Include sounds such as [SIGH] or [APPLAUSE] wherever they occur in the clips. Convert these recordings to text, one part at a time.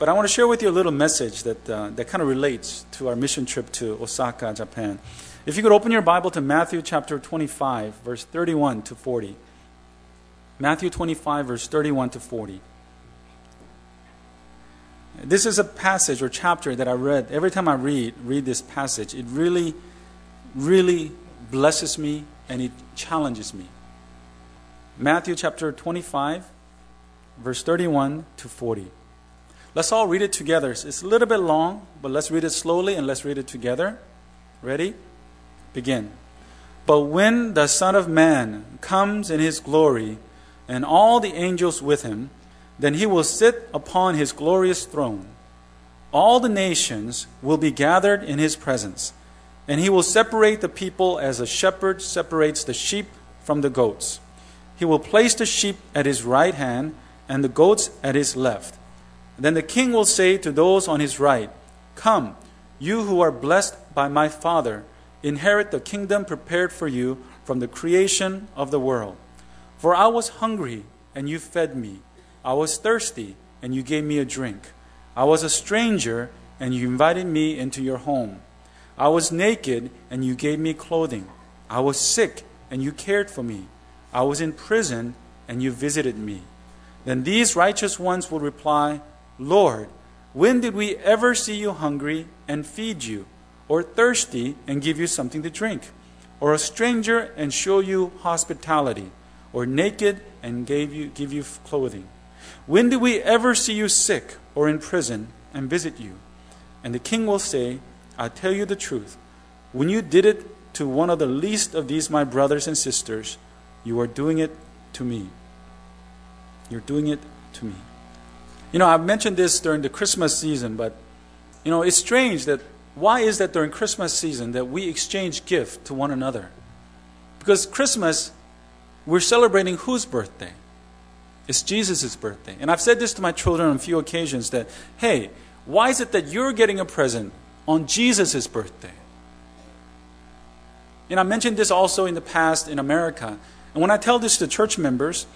But I want to share with you a little message that, uh, that kind of relates to our mission trip to Osaka, Japan. If you could open your Bible to Matthew chapter 25, verse 31 to 40. Matthew 25, verse 31 to 40. This is a passage or chapter that I read. Every time I read, read this passage, it really, really blesses me and it challenges me. Matthew chapter 25, verse 31 to 40. Let's all read it together. It's a little bit long, but let's read it slowly and let's read it together. Ready? Begin. But when the Son of Man comes in his glory, and all the angels with him, then he will sit upon his glorious throne. All the nations will be gathered in his presence, and he will separate the people as a shepherd separates the sheep from the goats. He will place the sheep at his right hand and the goats at his left. Then the king will say to those on his right, Come, you who are blessed by my Father, inherit the kingdom prepared for you from the creation of the world. For I was hungry, and you fed me. I was thirsty, and you gave me a drink. I was a stranger, and you invited me into your home. I was naked, and you gave me clothing. I was sick, and you cared for me. I was in prison, and you visited me. Then these righteous ones will reply, Lord, when did we ever see you hungry and feed you, or thirsty and give you something to drink, or a stranger and show you hospitality, or naked and gave you, give you clothing? When did we ever see you sick or in prison and visit you? And the king will say, I tell you the truth. When you did it to one of the least of these, my brothers and sisters, you are doing it to me. You're doing it to me. You know, I've mentioned this during the Christmas season, but you know, it's strange that why is that during Christmas season that we exchange gifts to one another? Because Christmas, we're celebrating whose birthday? It's Jesus' birthday. And I've said this to my children on a few occasions that, hey, why is it that you're getting a present on Jesus' birthday? And I mentioned this also in the past in America. And when I tell this to church members,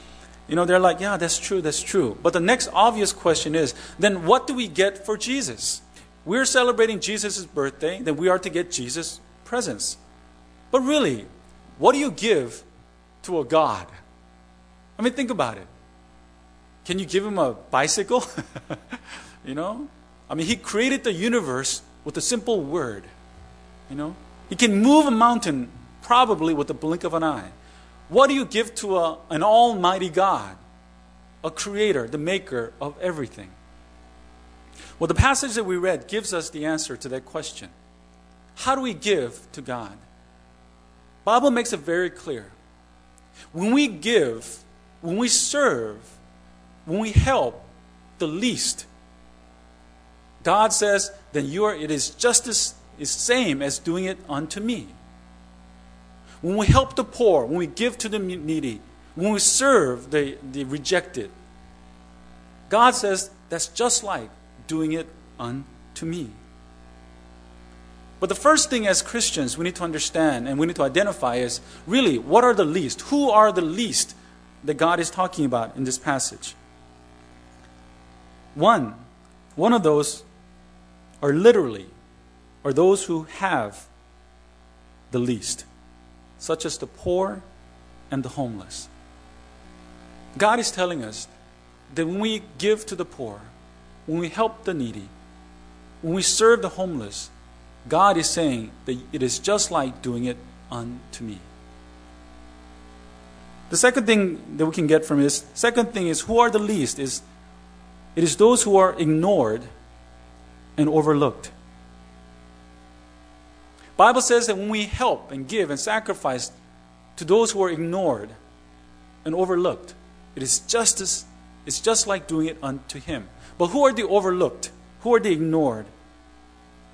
you know, they're like, yeah, that's true, that's true. But the next obvious question is then what do we get for Jesus? We're celebrating Jesus' birthday, then we are to get Jesus' presents. But really, what do you give to a God? I mean, think about it. Can you give him a bicycle? [LAUGHS] you know? I mean, he created the universe with a simple word. You know? He can move a mountain probably with the blink of an eye. What do you give to a, an almighty God, a creator, the maker of everything? Well, the passage that we read gives us the answer to that question. How do we give to God? Bible makes it very clear. When we give, when we serve, when we help the least, God says, then you are, it is just as is same as doing it unto me when we help the poor, when we give to the needy, when we serve the, the rejected, God says that's just like doing it unto me. But the first thing as Christians we need to understand and we need to identify is really what are the least? Who are the least that God is talking about in this passage? One, one of those are literally are those who have the least such as the poor and the homeless. God is telling us that when we give to the poor, when we help the needy, when we serve the homeless, God is saying that it is just like doing it unto me. The second thing that we can get from this, second thing is who are the least is it is those who are ignored and overlooked. Bible says that when we help and give and sacrifice to those who are ignored and overlooked, it is just as, it's just like doing it unto him. But who are the overlooked? Who are the ignored?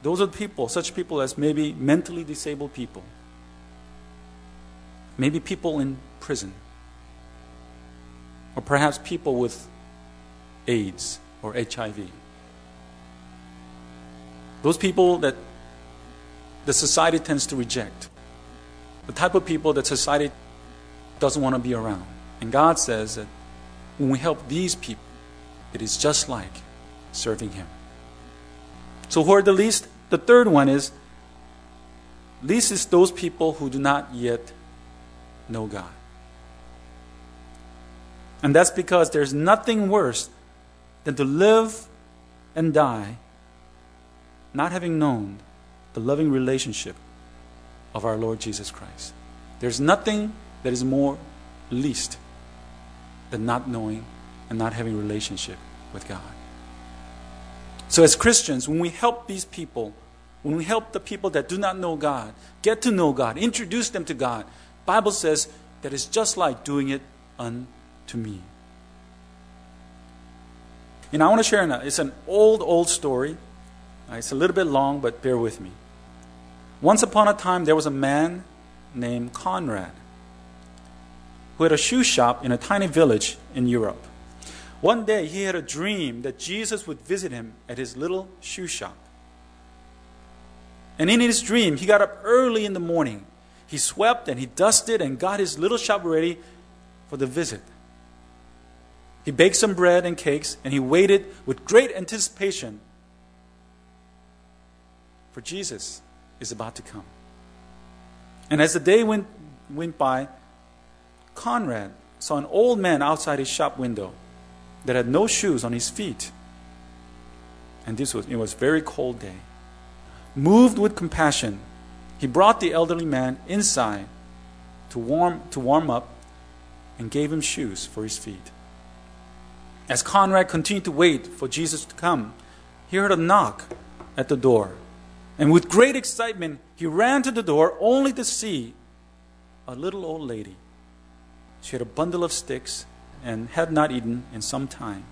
Those are people, such people as maybe mentally disabled people, maybe people in prison, or perhaps people with AIDS or HIV. Those people that that society tends to reject. The type of people that society doesn't want to be around. And God says that when we help these people, it is just like serving Him. So, who are the least? The third one is least is those people who do not yet know God. And that's because there's nothing worse than to live and die not having known the loving relationship of our Lord Jesus Christ. There's nothing that is more least than not knowing and not having relationship with God. So as Christians, when we help these people, when we help the people that do not know God, get to know God, introduce them to God, Bible says that it's just like doing it unto me. And I want to share, an, it's an old, old story. It's a little bit long, but bear with me. Once upon a time, there was a man named Conrad who had a shoe shop in a tiny village in Europe. One day, he had a dream that Jesus would visit him at his little shoe shop. And in his dream, he got up early in the morning. He swept and he dusted and got his little shop ready for the visit. He baked some bread and cakes and he waited with great anticipation for Jesus is about to come. And as the day went, went by, Conrad saw an old man outside his shop window that had no shoes on his feet. And this was it was a very cold day. Moved with compassion, he brought the elderly man inside to warm to warm up and gave him shoes for his feet. As Conrad continued to wait for Jesus to come, he heard a knock at the door. And with great excitement, he ran to the door only to see a little old lady. She had a bundle of sticks and had not eaten in some time.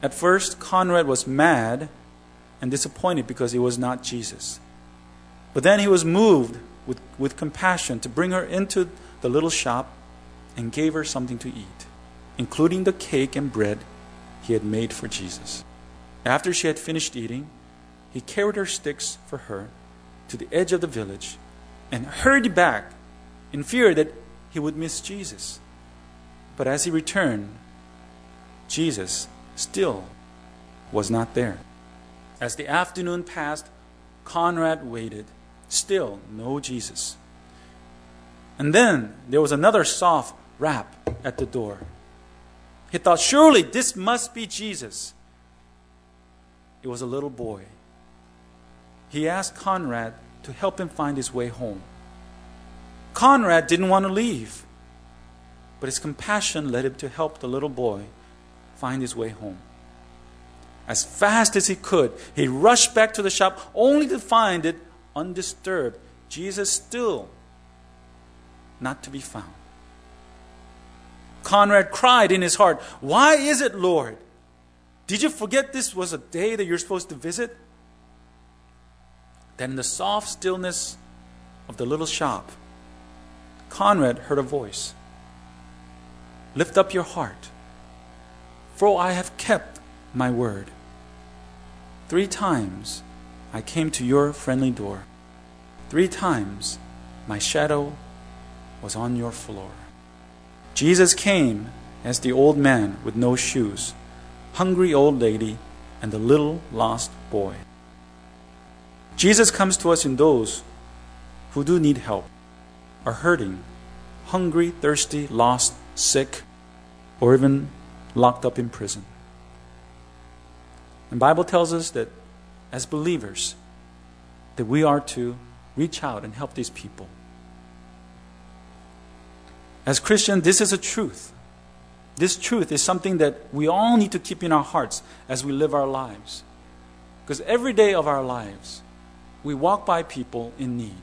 At first, Conrad was mad and disappointed because he was not Jesus. But then he was moved with, with compassion to bring her into the little shop and gave her something to eat, including the cake and bread he had made for Jesus. After she had finished eating, he carried her sticks for her to the edge of the village and hurried back in fear that he would miss Jesus. But as he returned, Jesus still was not there. As the afternoon passed, Conrad waited. Still, no Jesus. And then there was another soft rap at the door. He thought, surely this must be Jesus. It was a little boy he asked Conrad to help him find his way home. Conrad didn't want to leave, but his compassion led him to help the little boy find his way home. As fast as he could, he rushed back to the shop only to find it undisturbed. Jesus still not to be found. Conrad cried in his heart, Why is it, Lord? Did you forget this was a day that you're supposed to visit? Then, in the soft stillness of the little shop, Conrad heard a voice Lift up your heart, for I have kept my word. Three times I came to your friendly door. Three times my shadow was on your floor. Jesus came as the old man with no shoes, hungry old lady, and the little lost boy. Jesus comes to us in those who do need help, are hurting, hungry, thirsty, lost, sick, or even locked up in prison. The Bible tells us that as believers, that we are to reach out and help these people. As Christians, this is a truth. This truth is something that we all need to keep in our hearts as we live our lives. Because every day of our lives, we walk by people in need.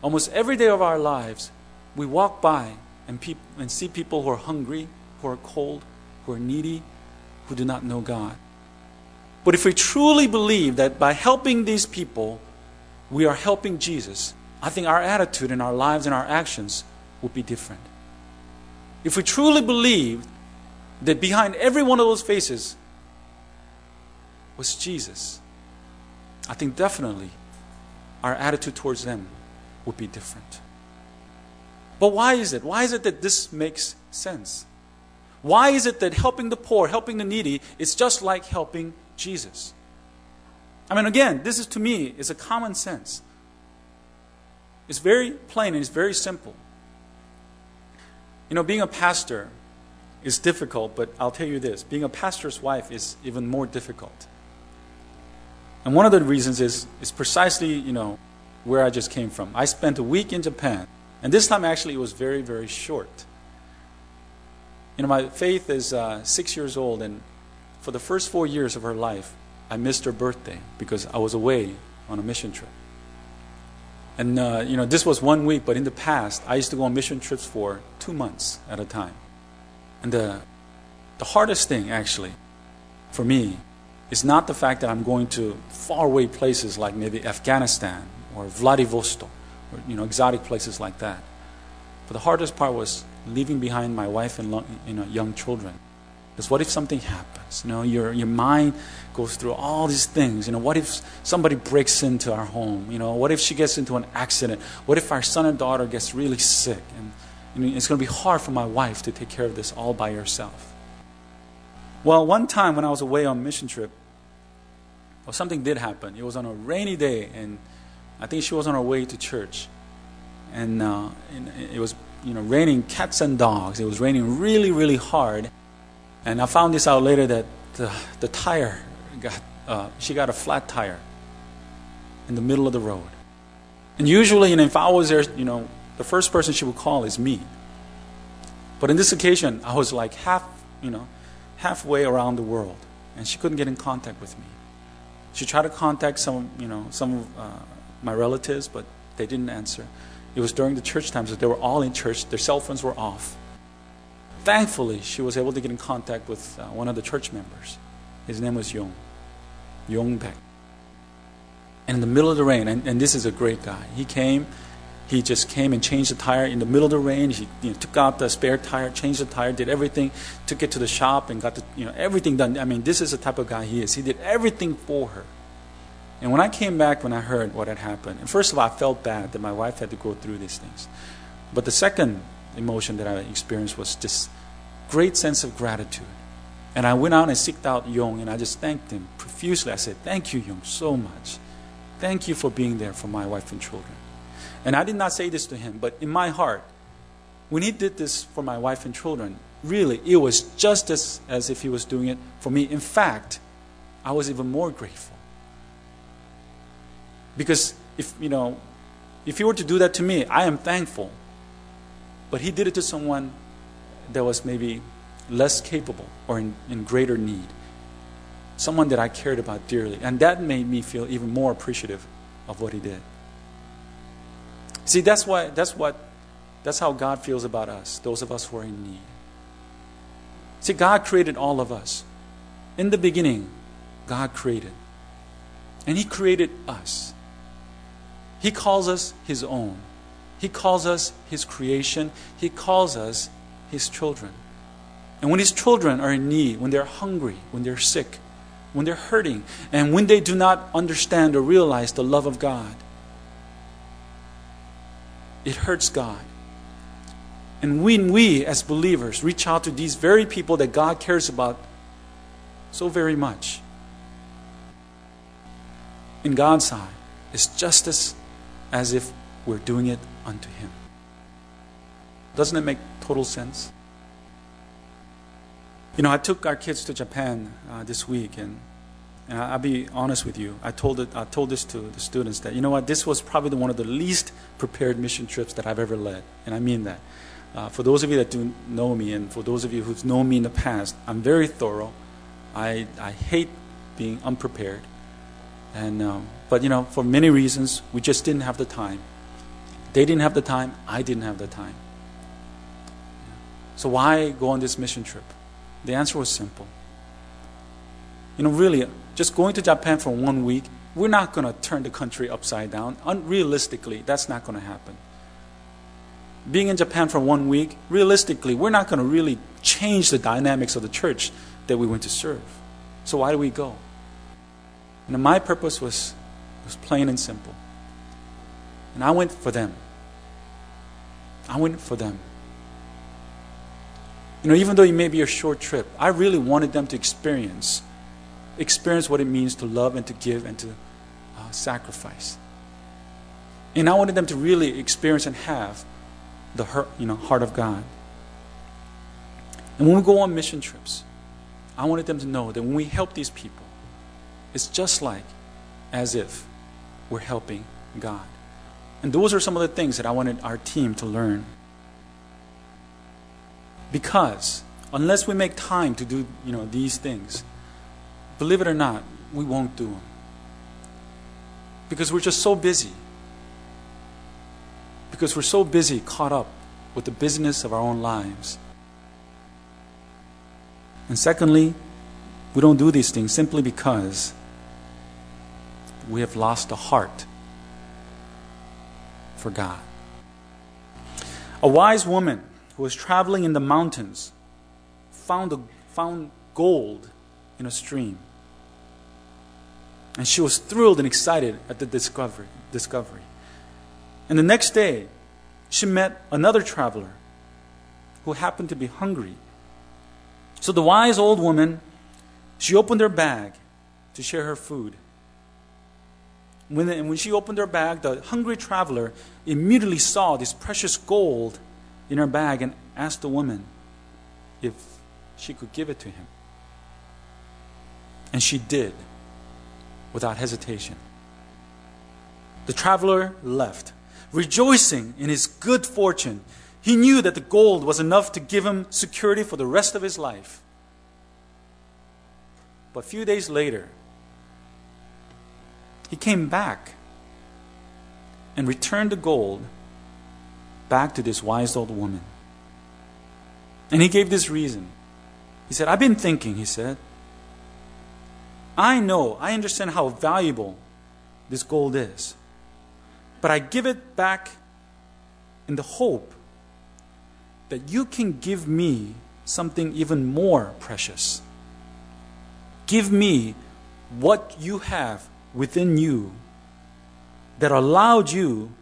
Almost every day of our lives, we walk by and, peop- and see people who are hungry, who are cold, who are needy, who do not know God. But if we truly believe that by helping these people, we are helping Jesus, I think our attitude and our lives and our actions would be different. If we truly believe that behind every one of those faces was Jesus, I think definitely our attitude towards them would be different. But why is it? Why is it that this makes sense? Why is it that helping the poor, helping the needy, is just like helping Jesus. I mean, again, this is to me is a common sense. It's very plain and it's very simple. You know, being a pastor is difficult, but I'll tell you this being a pastor's wife is even more difficult. And one of the reasons is, is precisely, you know, where I just came from. I spent a week in Japan, and this time actually it was very, very short. You know, my faith is uh, six years old, and for the first four years of her life, I missed her birthday because I was away on a mission trip. And, uh, you know, this was one week, but in the past, I used to go on mission trips for two months at a time. And the, the hardest thing, actually, for me, is not the fact that I'm going to faraway places like maybe Afghanistan or Vladivostok or, you know, exotic places like that. But the hardest part was leaving behind my wife and you know, young children. Because what if something happens? You know, your, your mind goes through all these things. You know, what if somebody breaks into our home? You know, what if she gets into an accident? What if our son and daughter gets really sick? And you know, it's going to be hard for my wife to take care of this all by herself. Well, one time when I was away on mission trip, well, something did happen. It was on a rainy day, and I think she was on her way to church. And, uh, and it was you know, raining cats and dogs. It was raining really, really hard. And I found this out later that the, the tire got, uh, she got a flat tire in the middle of the road. And usually, you know, if I was there, you know, the first person she would call is me. But in this occasion, I was like half, you know, halfway around the world, and she couldn't get in contact with me. She tried to contact some, you know, some of uh, my relatives, but they didn't answer. It was during the church times so they were all in church. Their cell phones were off. Thankfully, she was able to get in contact with uh, one of the church members. His name was Yong, Yong Beck. And in the middle of the rain, and, and this is a great guy, he came, he just came and changed the tire in the middle of the rain. He you know, took out the spare tire, changed the tire, did everything, took it to the shop, and got the, you know, everything done. I mean, this is the type of guy he is. He did everything for her. And when I came back, when I heard what had happened, and first of all, I felt bad that my wife had to go through these things. But the second emotion that I experienced was this great sense of gratitude. And I went out and seeked out Yong, and I just thanked him profusely. I said, Thank you, Yong, so much. Thank you for being there for my wife and children. And I did not say this to him, but in my heart, when he did this for my wife and children, really, it was just as, as if he was doing it for me. In fact, I was even more grateful. Because if, you know, if he were to do that to me, I am thankful. But he did it to someone that was maybe less capable or in, in greater need. Someone that I cared about dearly. And that made me feel even more appreciative of what he did. See, that's why that's what that's how God feels about us, those of us who are in need. See, God created all of us. In the beginning, God created. And He created us. He calls us His own. He calls us His creation. He calls us His children. And when His children are in need, when they're hungry, when they're sick, when they're hurting, and when they do not understand or realize the love of God, it hurts God. And when we, as believers, reach out to these very people that God cares about so very much, in God's eye, it's just as as if we're doing it unto Him. Doesn't it make total sense? You know, I took our kids to Japan uh, this week, and, and I, will be honest with you. I told, it, I told this to the students that, you know what, this was probably one of the least prepared mission trips that I've ever led, and I mean that. Uh, for those of you that do know me, and for those of you who've known me in the past, I'm very thorough. I, I hate being unprepared. And, um, but, you know, for many reasons, we just didn't have the time. They didn't have the time, I didn't have the time. So, why go on this mission trip? The answer was simple. You know, really, just going to Japan for one week, we're not going to turn the country upside down. Unrealistically, that's not going to happen. Being in Japan for one week, realistically, we're not going to really change the dynamics of the church that we went to serve. So, why do we go? And my purpose was, was plain and simple. And I went for them. I went for them. You know, even though it may be a short trip, I really wanted them to experience experience what it means to love and to give and to uh, sacrifice. And I wanted them to really experience and have the heart, you know, heart of God. And when we go on mission trips, I wanted them to know that when we help these people, it's just like as if we're helping God. And those are some of the things that I wanted our team to learn. Because unless we make time to do, you know, these things, believe it or not, we won't do them. Because we're just so busy. Because we're so busy caught up with the business of our own lives. And secondly, we don't do these things simply because we have lost a heart for God. A wise woman who was traveling in the mountains found, a, found gold in a stream. And she was thrilled and excited at the discovery. discovery. And the next day, she met another traveler who happened to be hungry. So the wise old woman, she opened her bag to share her food. When, and when she opened her bag, the hungry traveler immediately saw this precious gold in her bag and asked the woman if she could give it to him. And she did, without hesitation. The traveler left rejoicing in his good fortune. He knew that the gold was enough to give him security for the rest of his life. But a few days later, he came back and returned the gold back to this wise old woman. And he gave this reason. He said, I've been thinking, he said. I know, I understand how valuable this gold is. But I give it back in the hope that you can give me something even more precious. Give me what you have within you that allowed you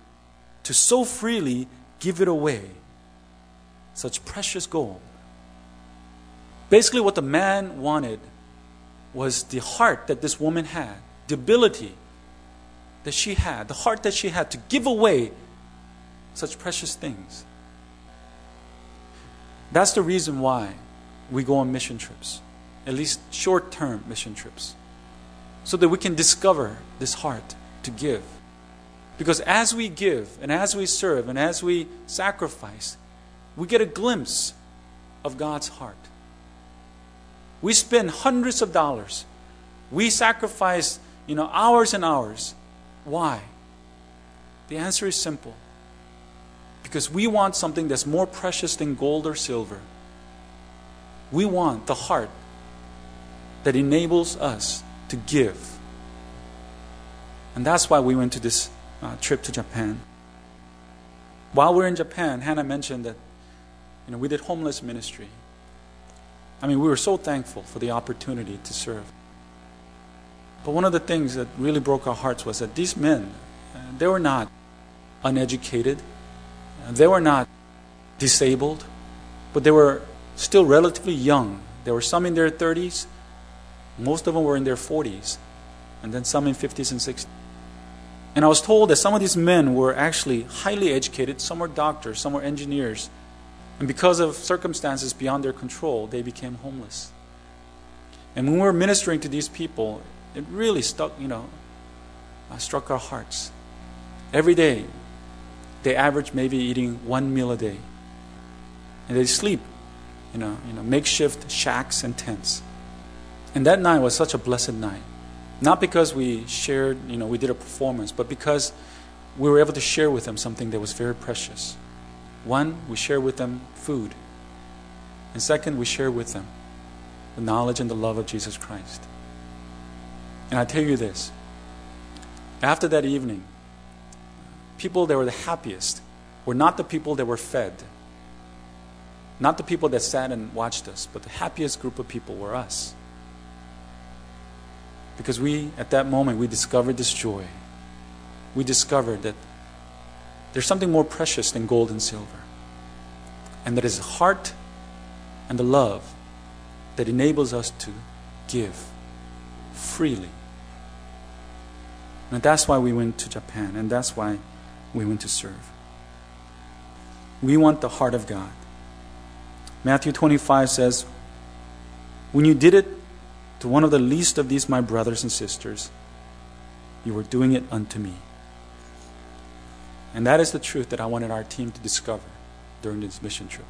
to so freely give it away. Such precious gold. Basically, what the man wanted was the heart that this woman had, the ability that she had, the heart that she had to give away such precious things. That's the reason why we go on mission trips, at least short term mission trips, so that we can discover this heart to give. Because as we give and as we serve and as we sacrifice, we get a glimpse of God's heart. We spend hundreds of dollars. We sacrifice, you know, hours and hours why? The answer is simple. Because we want something that's more precious than gold or silver. We want the heart that enables us to give. And that's why we went to this uh, trip to Japan. While we are in Japan, Hannah mentioned that you know, we did homeless ministry. I mean, we were so thankful for the opportunity to serve. But one of the things that really broke our hearts was that these men, uh, they were not uneducated, uh, they were not disabled, but they were still relatively young. There were some in their 30s, most of them were in their 40s, and then some in 50s and 60s. And I was told that some of these men were actually highly educated, some were doctors, some were engineers. And because of circumstances beyond their control, they became homeless. And when we were ministering to these people, it really stuck, you know, uh, struck our hearts. Every day, they average maybe eating one meal a day. And they sleep, you know, you know, makeshift shacks and tents. And that night was such a blessed night. Not because we shared, you know, we did a performance, but because we were able to share with them something that was very precious. One, we share with them food. And second, we share with them the knowledge and the love of Jesus Christ. And I tell you this after that evening, people that were the happiest were not the people that were fed, not the people that sat and watched us, but the happiest group of people were us. Because we, at that moment, we discovered this joy. We discovered that there's something more precious than gold and silver. And that is the heart and the love that enables us to give freely. And that's why we went to Japan, and that's why we went to serve. We want the heart of God. Matthew 25 says, When you did it to one of the least of these, my brothers and sisters, you were doing it unto me. And that is the truth that I wanted our team to discover during this mission trip.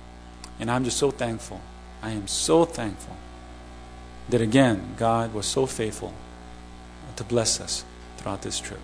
And I'm just so thankful. I am so thankful that again, God was so faithful to bless us throughout this trip.